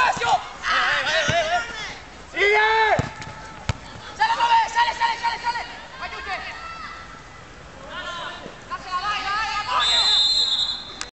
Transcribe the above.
ましょ